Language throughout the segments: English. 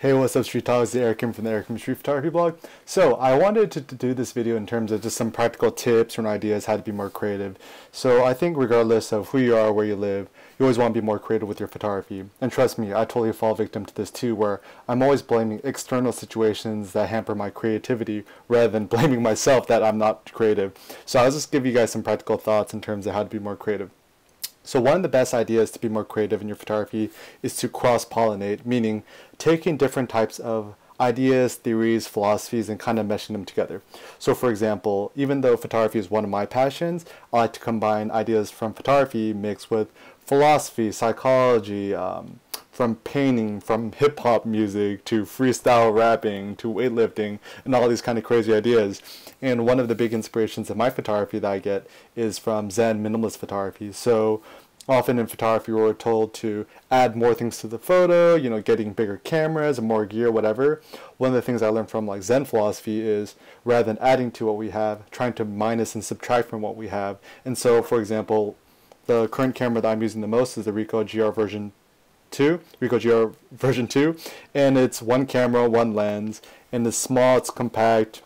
Hey, what's up, Streettogs? The Eric Kim from the Eric Kim Street Photography blog. So, I wanted to, to, do this video in terms of just some practical tips and ideas how to be more creative. So, I think regardless of who you are, where you live, you always want to be more creative with your photography. And trust me, I totally fall victim to this too, where I'm always blaming external situations that hamper my creativity rather than blaming myself that I'm not creative. So, I'll just give you guys some practical thoughts in terms of how to be more creative. So one of the best ideas to be more creative in your photography is to cross-pollinate, meaning taking different types of ideas, theories, philosophies, and kind of meshing them together. So for example, even though photography is one of my passions, I like to combine ideas from photography mixed with philosophy, psychology, um, from painting, from hip hop music to freestyle rapping to weightlifting and all these kind of crazy ideas. And one of the big inspirations of my photography that I get is from Zen minimalist photography. So often in photography we're told to add more things to the photo, you know, getting bigger cameras and more gear, whatever. One of the things I learned from like Zen philosophy is rather than adding to what we have, trying to minus and subtract from what we have. And so, for example, the current camera that I'm using the most is the Ricoh GR version 2, Ricoh GR version 2, and it's one camera, one lens, and it's small, it's compact.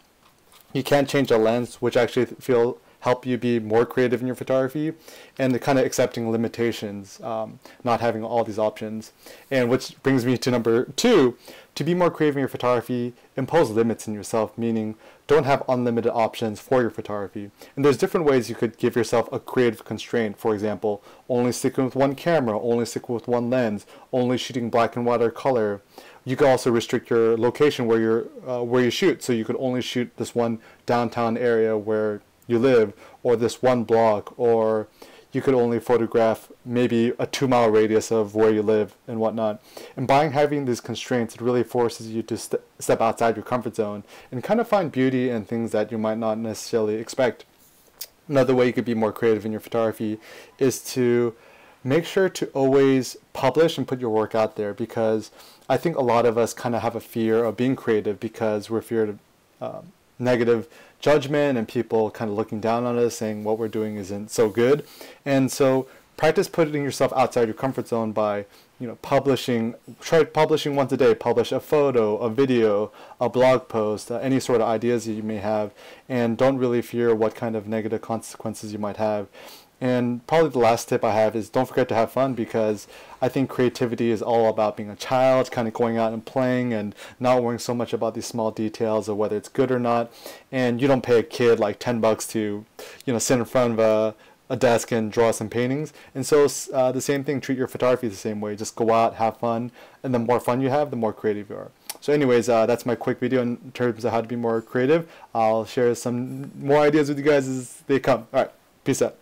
You can't change the lens, which actually feel help you be more creative in your photography, and the kind of accepting limitations, um, not having all these options. And which brings me to number two, to be more creative in your photography, impose limits in yourself, meaning don't have unlimited options for your photography. And there's different ways you could give yourself a creative constraint. For example, only sticking with one camera, only sticking with one lens, only shooting black and white or color. You could also restrict your location where you're uh, where you shoot, so you could only shoot this one downtown area where you live, or this one block, or you could only photograph maybe a two mile radius of where you live and whatnot. And by having these constraints, it really forces you to st step outside your comfort zone and kind of find beauty in things that you might not necessarily expect. Another way you could be more creative in your photography is to make sure to always publish and put your work out there because I think a lot of us kind of have a fear of being creative because we're feared of uh, negative judgment and people kind of looking down on us saying what we're doing isn't so good. And so practice putting yourself outside your comfort zone by you know publishing try publishing once a day. Publish a photo a video a blog post uh, any sort of ideas that you may have. And don't really fear what kind of negative consequences you might have and probably the last tip I have is don't forget to have fun because I think creativity is all about being a child, kind of going out and playing and not worrying so much about these small details of whether it's good or not. And you don't pay a kid like 10 bucks to, you know, sit in front of a, a desk and draw some paintings. And so uh, the same thing, treat your photography the same way. Just go out, have fun, and the more fun you have, the more creative you are. So anyways, uh, that's my quick video in terms of how to be more creative. I'll share some more ideas with you guys as they come. All right, peace out.